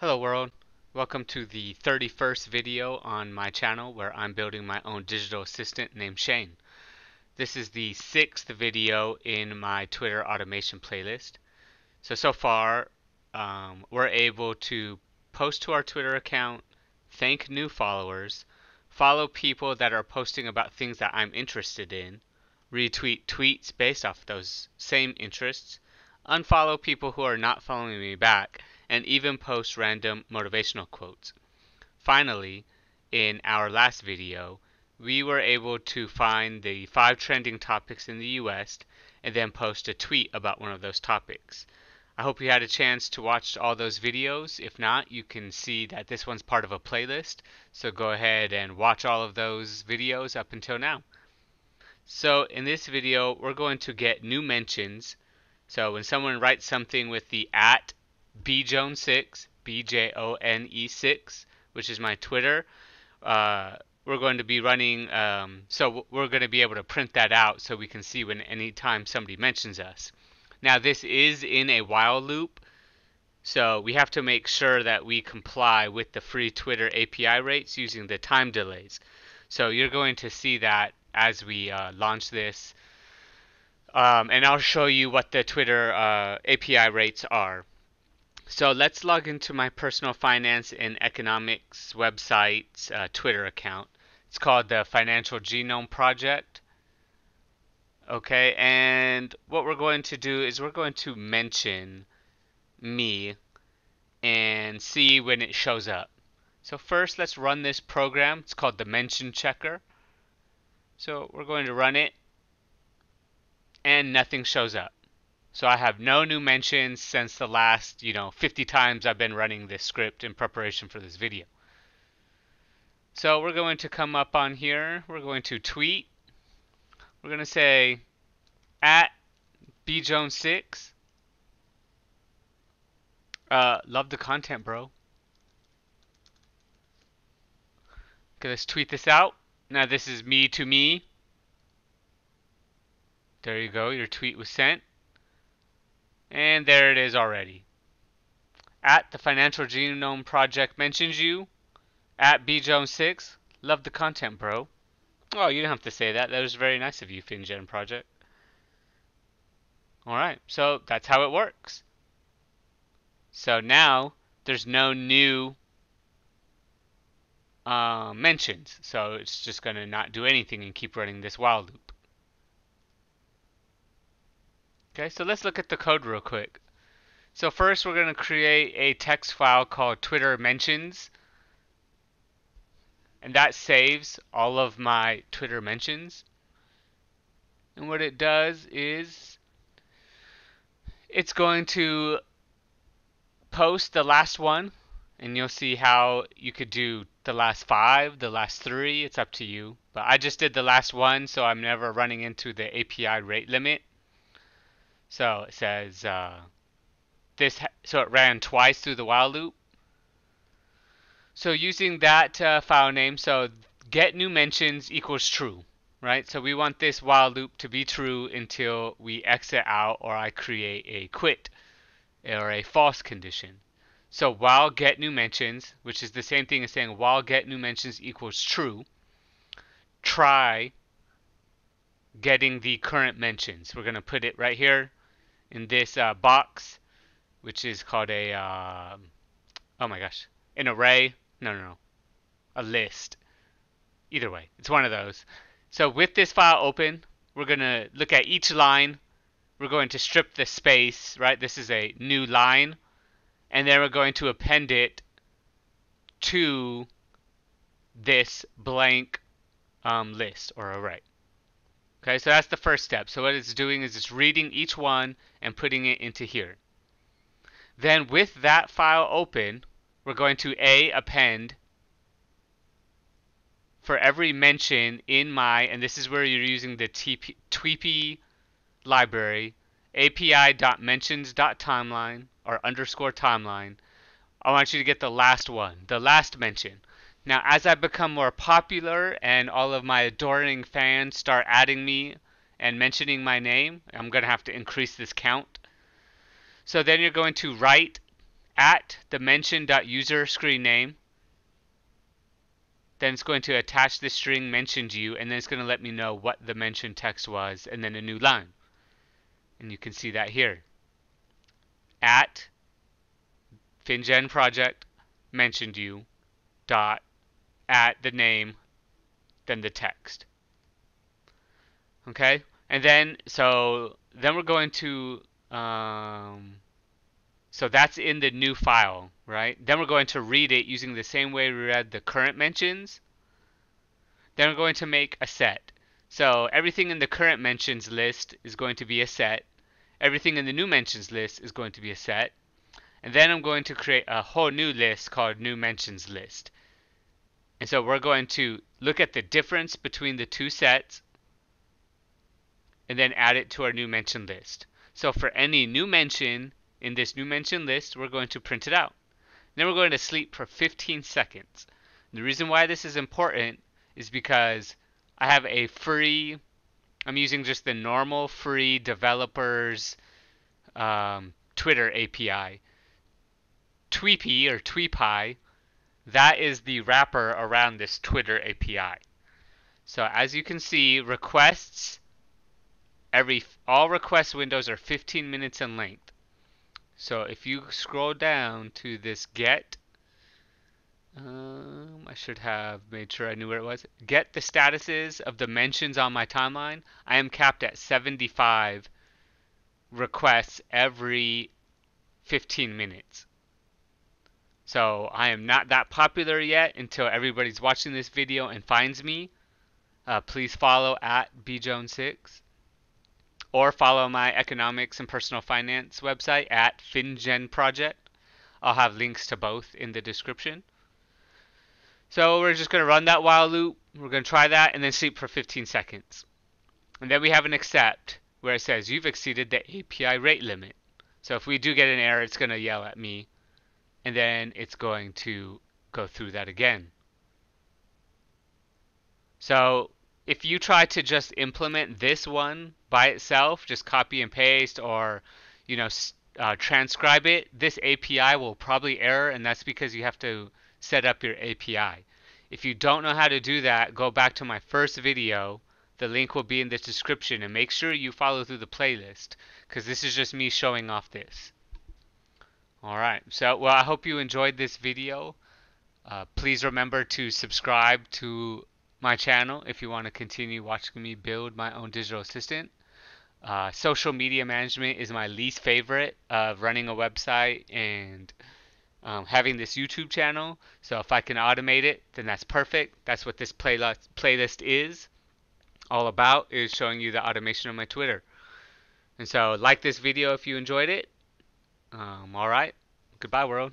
Hello world, welcome to the 31st video on my channel where I'm building my own digital assistant named Shane. This is the sixth video in my Twitter automation playlist. So, so far um, we're able to post to our Twitter account, thank new followers, follow people that are posting about things that I'm interested in, retweet tweets based off those same interests, unfollow people who are not following me back, and even post random motivational quotes. Finally, in our last video, we were able to find the five trending topics in the US and then post a tweet about one of those topics. I hope you had a chance to watch all those videos. If not, you can see that this one's part of a playlist. So go ahead and watch all of those videos up until now. So in this video, we're going to get new mentions. So when someone writes something with the at bjone6, B-J-O-N-E 6, which is my Twitter. Uh, we're going to be running, um, so we're going to be able to print that out so we can see when anytime somebody mentions us. Now this is in a while loop, so we have to make sure that we comply with the free Twitter API rates using the time delays. So you're going to see that as we uh, launch this. Um, and I'll show you what the Twitter uh, API rates are. So let's log into my personal finance and economics website's uh, Twitter account. It's called the Financial Genome Project. Okay, and what we're going to do is we're going to mention me and see when it shows up. So first let's run this program. It's called the mention checker. So we're going to run it and nothing shows up. So I have no new mentions since the last, you know, 50 times I've been running this script in preparation for this video. So we're going to come up on here. We're going to tweet. We're going to say at bjones6. Uh, love the content, bro. Okay, let's tweet this out. Now this is me to me. There you go. Your tweet was sent. And there it is already. At the Financial Genome Project mentions you. At bjones6. Love the content, bro. Oh, you don't have to say that. That was very nice of you, FinGen Project. Alright, so that's how it works. So now, there's no new uh, mentions. So it's just going to not do anything and keep running this while loop. Okay, so let's look at the code real quick. So first we're going to create a text file called Twitter mentions. And that saves all of my Twitter mentions. And what it does is it's going to post the last one and you'll see how you could do the last five, the last three, it's up to you. But I just did the last one so I'm never running into the API rate limit. So it says uh, this. So it ran twice through the while loop. So using that uh, file name, so get new mentions equals true, right? So we want this while loop to be true until we exit out or I create a quit or a false condition. So while get new mentions, which is the same thing as saying while get new mentions equals true, try getting the current mentions. We're going to put it right here in this uh, box, which is called a, uh, oh my gosh, an array. No, no, no, a list. Either way, it's one of those. So with this file open, we're going to look at each line. We're going to strip the space, right? This is a new line. And then we're going to append it to this blank um, list or array. Okay, so that's the first step. So what it's doing is it's reading each one and putting it into here. Then with that file open, we're going to A, append for every mention in my, and this is where you're using the TP, Tweepy library, api.mentions.timeline or underscore timeline. I want you to get the last one, the last mention. Now, as I become more popular and all of my adoring fans start adding me and mentioning my name, I'm going to have to increase this count. So then you're going to write at the mention.user screen name. Then it's going to attach the string mentioned you, and then it's going to let me know what the mentioned text was, and then a new line. And you can see that here. At FinGen project mentioned you dot at the name then the text. Okay, and then so then we're going to um, so that's in the new file, right? Then we're going to read it using the same way we read the current mentions. Then we're going to make a set. So everything in the current mentions list is going to be a set. Everything in the new mentions list is going to be a set. And then I'm going to create a whole new list called new mentions list. And so we're going to look at the difference between the two sets and then add it to our new mention list. So for any new mention in this new mention list, we're going to print it out. Then we're going to sleep for 15 seconds. The reason why this is important is because I have a free, I'm using just the normal free developers um, Twitter API. Tweepy or Tweepy, that is the wrapper around this Twitter API. So as you can see, requests, every all request windows are 15 minutes in length. So if you scroll down to this get, um, I should have made sure I knew where it was. Get the statuses of the mentions on my timeline. I am capped at 75 requests every 15 minutes. So I am not that popular yet until everybody's watching this video and finds me. Uh, please follow at bjones6 or follow my economics and personal finance website at FinGen Project. I'll have links to both in the description. So we're just going to run that while loop. We're going to try that and then sleep for 15 seconds. And then we have an accept where it says you've exceeded the API rate limit. So if we do get an error, it's going to yell at me and then it's going to go through that again. So if you try to just implement this one by itself, just copy and paste or you know uh, transcribe it, this API will probably error and that's because you have to set up your API. If you don't know how to do that, go back to my first video. The link will be in the description and make sure you follow through the playlist because this is just me showing off this. Alright, so well I hope you enjoyed this video. Uh, please remember to subscribe to my channel if you want to continue watching me build my own digital assistant. Uh, social media management is my least favorite of running a website and um, having this YouTube channel. So if I can automate it, then that's perfect. That's what this playlist playlist is all about is showing you the automation of my Twitter. And so like this video if you enjoyed it um, all right. Goodbye, world.